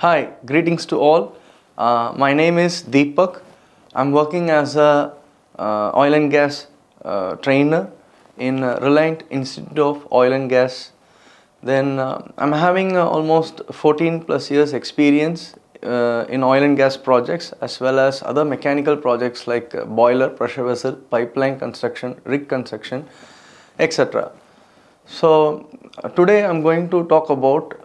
Hi, greetings to all. Uh, my name is Deepak. I'm working as a uh, oil and gas uh, trainer in uh, Reliant Institute of Oil and Gas. Then uh, I'm having uh, almost 14 plus years experience in oil and gas projects as well as other mechanical projects like boiler, pressure vessel, pipeline construction, rig construction, etc. So today I'm going to talk about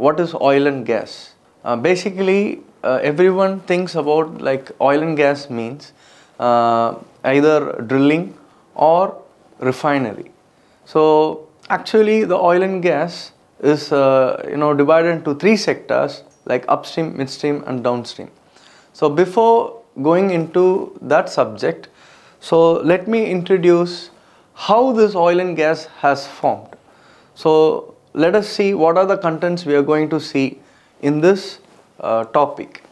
what is oil and gas. Uh, basically, uh, everyone thinks about like oil and gas means uh, either drilling or refinery. So actually, the oil and gas is uh, you know divided into three sectors like upstream, midstream, and downstream. So before going into that subject, so let me introduce how this oil and gas has formed. So let us see what are the contents we are going to see in this uh, topic.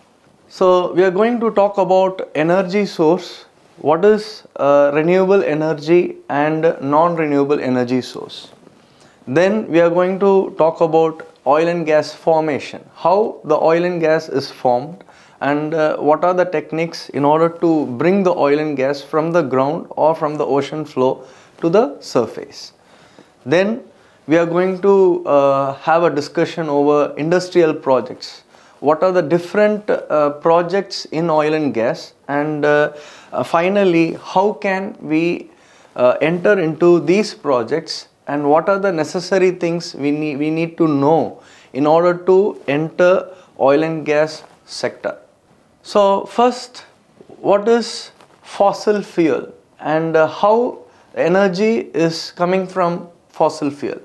So we are going to talk about energy source, what is uh, renewable energy and non-renewable energy source. Then we are going to talk about oil and gas formation, how the oil and gas is formed and uh, what are the techniques in order to bring the oil and gas from the ground or from the ocean floor to the surface. Then we are going to uh, have a discussion over industrial projects. What are the different uh, projects in oil and gas and uh, uh, finally how can we uh, enter into these projects and what are the necessary things we need, we need to know in order to enter oil and gas sector. So first what is fossil fuel and uh, how energy is coming from fossil fuel.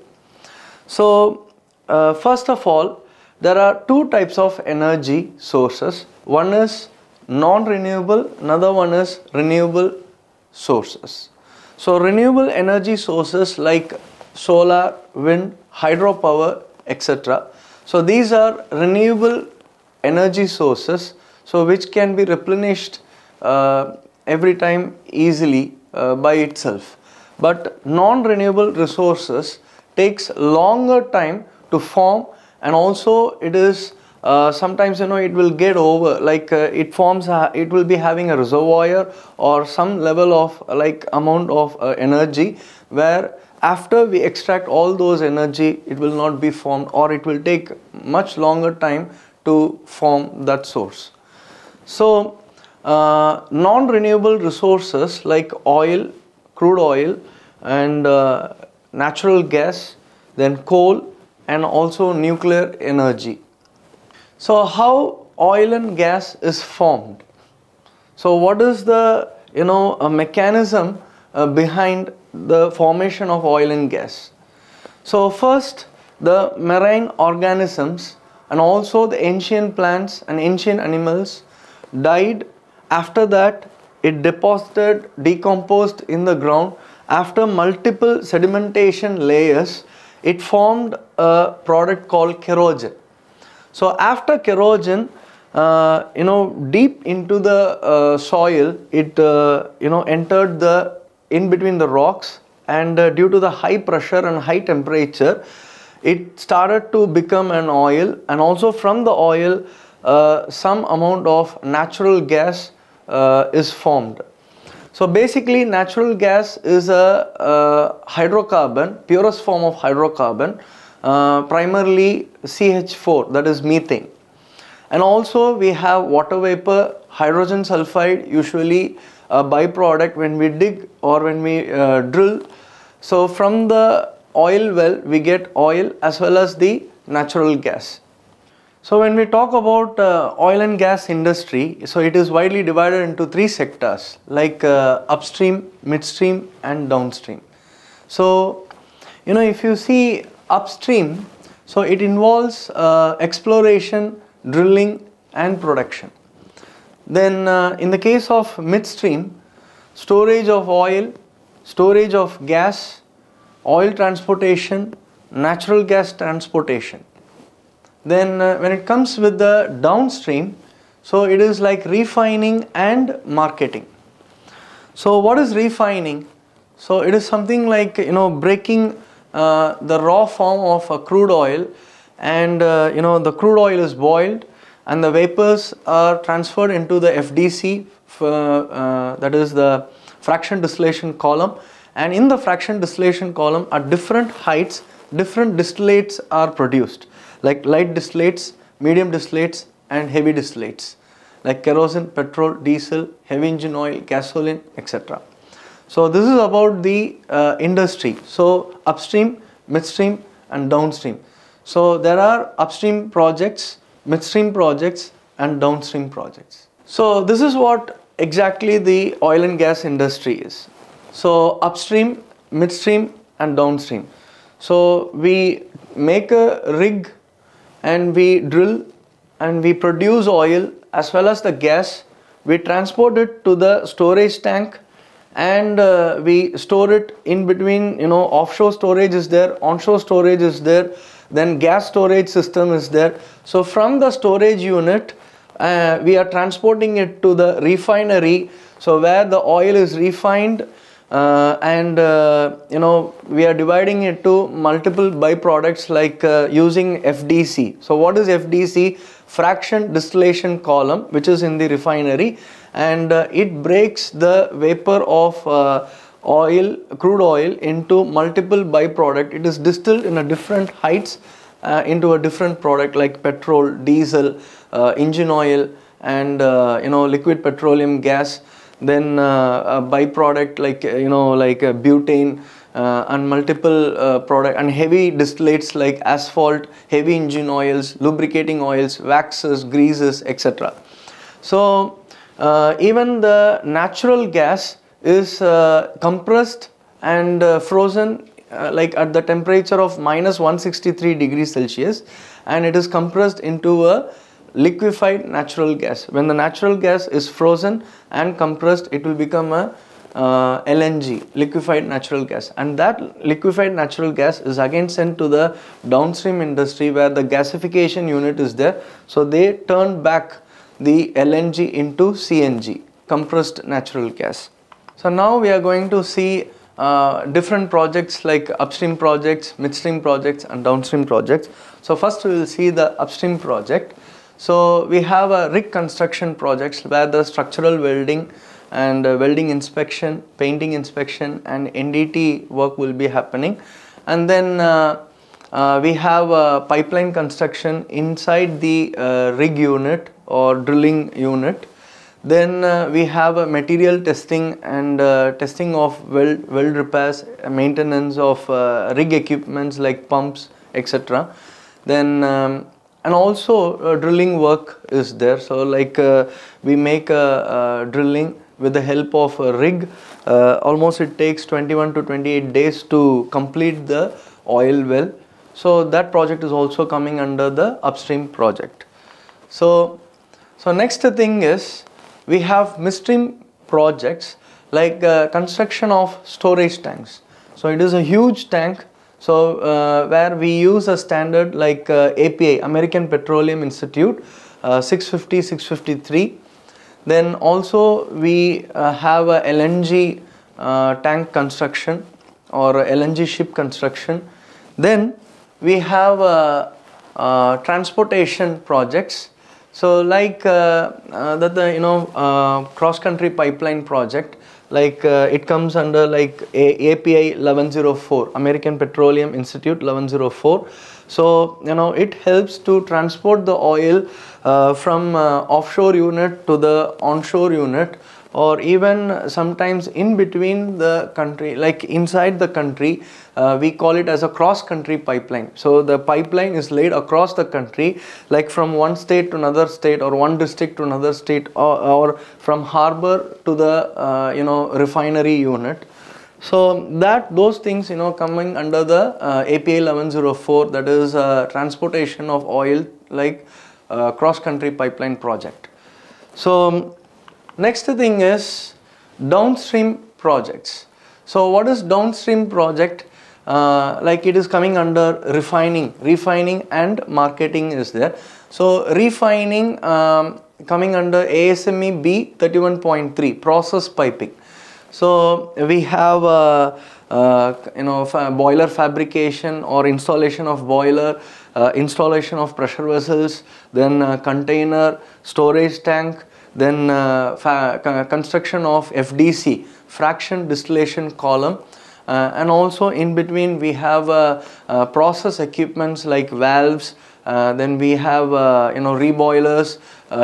So uh, first of all there are two types of energy sources. One is non-renewable, another one is renewable sources. So renewable energy sources like solar, wind, hydropower, etc. So these are renewable energy sources so which can be replenished uh, every time easily uh, by itself. But non-renewable resources takes longer time to form and also it is uh, sometimes you know it will get over like uh, it forms a, it will be having a reservoir or some level of uh, like amount of uh, energy where after we extract all those energy it will not be formed or it will take much longer time to form that source. So uh, non-renewable resources like oil crude oil and uh, natural gas then coal and also nuclear energy. So how oil and gas is formed? So what is the you know a mechanism uh, behind the formation of oil and gas? So first the marine organisms and also the ancient plants and ancient animals died after that it deposited decomposed in the ground after multiple sedimentation layers it formed a product called kerogen. So after kerogen, uh, you know, deep into the uh, soil, it uh, you know entered the in between the rocks, and uh, due to the high pressure and high temperature, it started to become an oil, and also from the oil, uh, some amount of natural gas uh, is formed. So basically natural gas is a, a hydrocarbon, purest form of hydrocarbon, uh, primarily CH4 that is methane. And also we have water vapor, hydrogen sulfide usually a byproduct when we dig or when we uh, drill. So from the oil well we get oil as well as the natural gas. So when we talk about uh, oil and gas industry, so it is widely divided into three sectors like uh, upstream, midstream and downstream. So you know if you see upstream, so it involves uh, exploration, drilling and production. Then uh, in the case of midstream, storage of oil, storage of gas, oil transportation, natural gas transportation. Then uh, when it comes with the downstream, so it is like refining and marketing. So what is refining? So it is something like you know breaking uh, the raw form of a crude oil and uh, you know the crude oil is boiled and the vapors are transferred into the FDC uh, that is the fraction distillation column and in the fraction distillation column at different heights different distillates are produced like light distillates, medium distillates and heavy distillates like kerosene, petrol, diesel, heavy engine oil, gasoline etc. So this is about the uh, industry. So upstream, midstream and downstream. So there are upstream projects, midstream projects and downstream projects. So this is what exactly the oil and gas industry is. So upstream, midstream and downstream. So we make a rig and we drill and we produce oil as well as the gas. We transport it to the storage tank and uh, we store it in between you know offshore storage is there onshore storage is there then gas storage system is there so from the storage unit uh, we are transporting it to the refinery so where the oil is refined uh, and uh, you know we are dividing it to multiple byproducts like uh, using FDC so what is FDC fraction distillation column which is in the refinery and uh, it breaks the vapor of uh, oil crude oil into multiple byproduct. It is distilled in a different heights uh, into a different product like petrol diesel engine oil and you know liquid petroleum gas then uh, a byproduct like you know like butane uh, and multiple uh, product and heavy distillates like asphalt, heavy engine oils, lubricating oils, waxes, greases, etc. So uh, even the natural gas is uh, compressed and uh, frozen uh, like at the temperature of minus 163 degrees Celsius and it is compressed into a liquefied natural gas. When the natural gas is frozen and compressed it will become a uh, LNG, liquefied natural gas and that liquefied natural gas is again sent to the downstream industry where the gasification unit is there. So they turn back the LNG into CNG, compressed natural gas. So now we are going to see uh, different projects like upstream projects, midstream projects and downstream projects. So first we will see the upstream project. So we have a rig construction projects where the structural welding and uh, welding inspection, painting inspection and NDT work will be happening. And then uh, uh, we have a pipeline construction inside the uh, rig unit or drilling unit. Then uh, we have a material testing and uh, testing of weld, weld repairs, maintenance of rig equipments like pumps, etc. Then um, and also drilling work is there. So like we make a drilling with the help of a rig. Uh, almost it takes 21 to 28 days to complete the oil well. So that project is also coming under the upstream project. So so next thing is we have midstream projects like uh, construction of storage tanks. So it is a huge tank so uh, where we use a standard like uh, American Petroleum Institute uh, 650 653 then also we uh, have a LNG uh, tank construction or LNG ship construction. Then we have uh, transportation projects. So like that the you know cross country pipeline project like it comes under like a API 1104 American Petroleum Institute 1104 so, you know, it helps to transport the oil uh, from uh, offshore unit to the onshore unit or even sometimes in between the country like inside the country uh, we call it as a cross country pipeline so the pipeline is laid across the country like from one state to another state or one district to another state or, or from harbor to the uh, you know refinery unit so that those things you know coming under the uh, API 1104 that is uh, transportation of oil like uh, cross country pipeline project. So next thing is downstream projects. So what is downstream project? Uh, like it is coming under refining, refining and marketing is there. So refining um, coming under ASME B 31.3 process piping. So we have uh, uh, you know boiler fabrication or installation of boiler uh, installation of pressure vessels, then uh, container, storage tank, then uh, construction of FDC, fraction distillation column, uh, and also in between we have uh, process equipments like valves, then we have you know reboilers,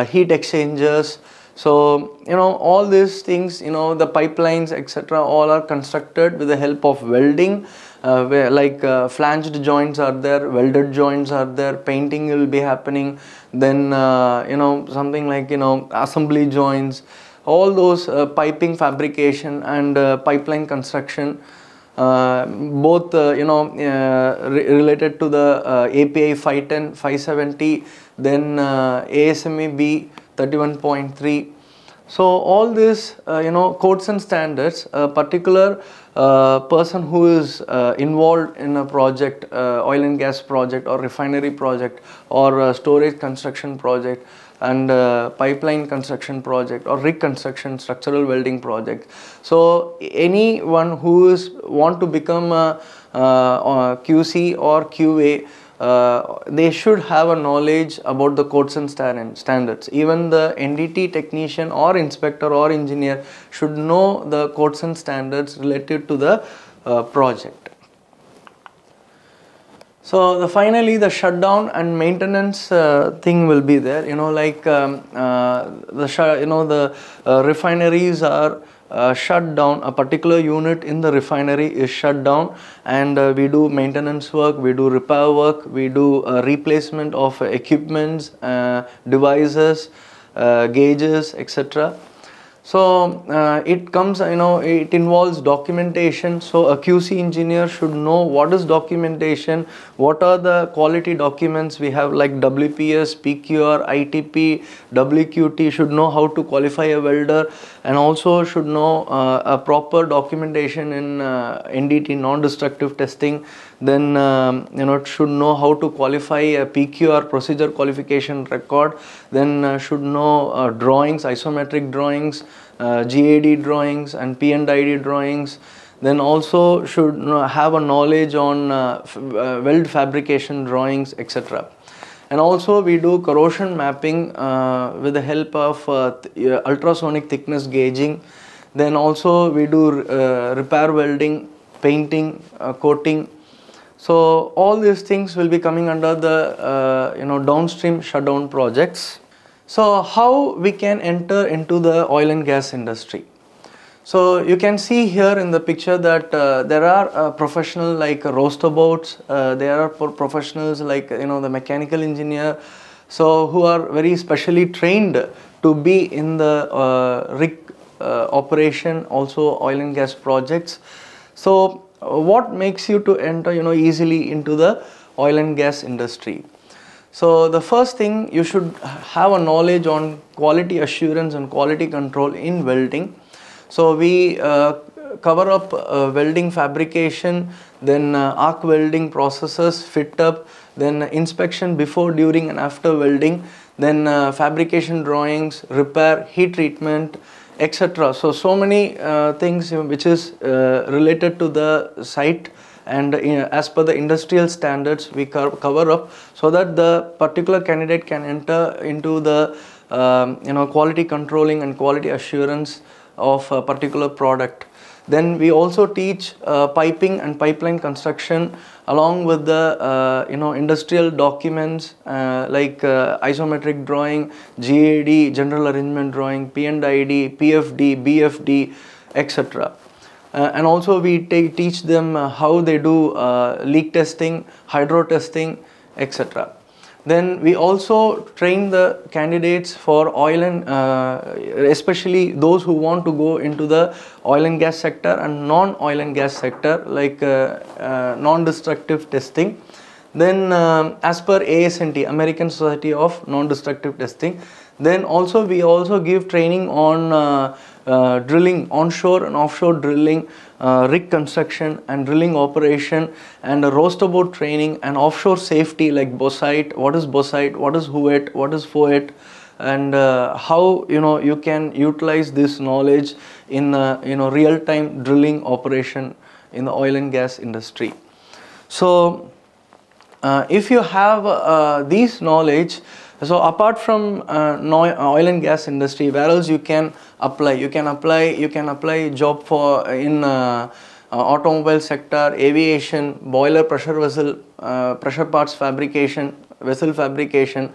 heat exchangers, so, you know, all these things, you know, the pipelines, etc., all are constructed with the help of welding, uh, where like uh, flanged joints are there, welded joints are there, painting will be happening, then, uh, you know, something like, you know, assembly joints, all those uh, piping fabrication and uh, pipeline construction. Uh, both you know re related to the API 510 570 then ASME B 31.3 so all this uh, you know codes and standards a particular uh, person who is uh, involved in a project uh, oil and gas project or refinery project or storage construction project and uh, pipeline construction project or reconstruction structural welding project. So anyone who is want to become a, a qc or qa uh, they should have a knowledge about the codes and standards. Even the NDT technician or inspector or engineer should know the codes and standards related to the uh, project. So the finally the shutdown and maintenance uh, thing will be there. You know, like um, uh, the you know the uh, refineries are uh, shut down a particular unit in the refinery is shut down and uh, we do maintenance work we do repair work we do uh, replacement of equipments uh, devices uh, gauges etc so it comes, you know, it involves documentation. So a QC engineer should know what is documentation, what are the quality documents we have like WPS, PQR, ITP, WQT should know how to qualify a welder and also should know uh, a proper documentation in uh, NDT non-destructive testing then um, you know should know how to qualify a PQR procedure qualification record then uh, should know uh, drawings isometric drawings uh, GAD drawings and P&ID drawings. Then also should have a knowledge on uh, weld fabrication drawings etc and also we do corrosion mapping uh, with the help of ultrasonic thickness gauging then also we do repair welding painting coating so all these things will be coming under the uh, you know downstream shutdown projects. So how we can enter into the oil and gas industry? So you can see here in the picture that uh, there are uh, professionals like roustabouts, uh, there are professionals like you know the mechanical engineer, so who are very specially trained to be in the uh, rig uh, operation, also oil and gas projects. So what makes you to enter you know easily into the oil and gas industry? So the first thing you should have a knowledge on quality assurance and quality control in welding so we uh, cover up uh, welding fabrication then uh, arc welding processes fit up then inspection before during and after welding then fabrication drawings repair heat treatment etc. So, so many uh, things which is uh, related to the site and uh, as per the industrial standards we co cover up so that the particular candidate can enter into the um, you know quality controlling and quality assurance of a particular product. Then we also teach uh, piping and pipeline construction along with the uh, you know industrial documents uh, like uh, isometric drawing, GAD, general arrangement drawing, P&ID, PFD, BFD, etc. Uh, and also we teach them uh, how they do leak testing, hydro testing, etc. Then we also train the candidates for oil and uh, especially those who want to go into the oil and gas sector and non-oil and gas sector like uh, uh, non-destructive testing. Then um, as per ASNT, American Society of Non-Destructive Testing, then also we also give training on uh, drilling onshore and offshore drilling uh, rig construction and drilling operation and a boat training and offshore safety like BOSIET what is BOSIET what is HUET what is FOET and uh, how you know you can utilize this knowledge in uh, you know real time drilling operation in the oil and gas industry. So uh, if you have uh, these knowledge so apart from uh, oil and gas industry where else you can apply? You can apply you can apply job for in uh, uh, automobile sector aviation boiler pressure vessel uh, pressure parts fabrication vessel fabrication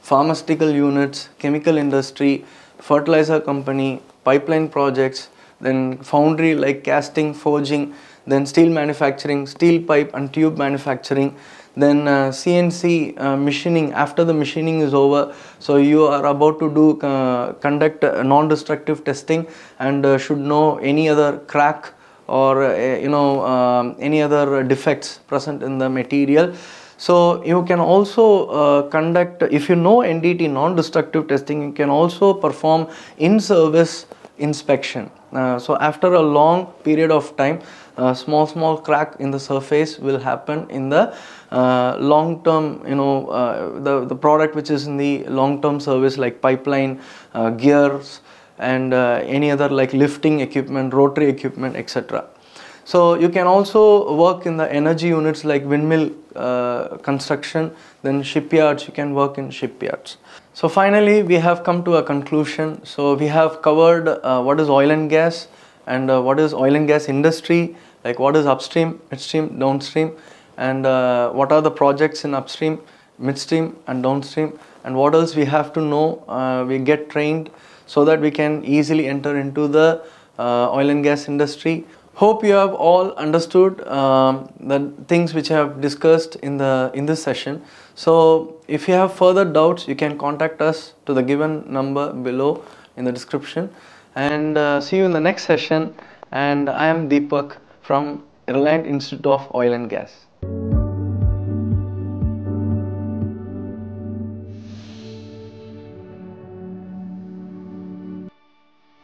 pharmaceutical units chemical industry fertilizer company pipeline projects then foundry like casting forging then steel manufacturing steel pipe and tube manufacturing then uh, cnc uh, machining after the machining is over so you are about to do uh, conduct non-destructive testing and uh, should know any other crack or uh, you know um, any other defects present in the material. So you can also uh, conduct if you know ndt non-destructive testing you can also perform in-service inspection. So after a long period of time uh, small small crack in the surface will happen in the uh, long term you know uh, the the product which is in the long term service like pipeline uh, gears and uh, any other like lifting equipment rotary equipment etc so you can also work in the energy units like windmill uh, construction then shipyards. You can work in shipyards. So finally we have come to a conclusion. So we have covered uh, what is oil and gas and what is oil and gas industry like what is upstream midstream downstream and uh, what are the projects in upstream midstream and downstream? And what else we have to know uh, we get trained so that we can easily enter into the uh, oil and gas industry. Hope you have all understood um, the things which i have discussed in the in this session. So if you have further doubts you can contact us to the given number below in the description. And uh, see you in the next session. And i am deepak from reliant institute of oil and gas Thank you.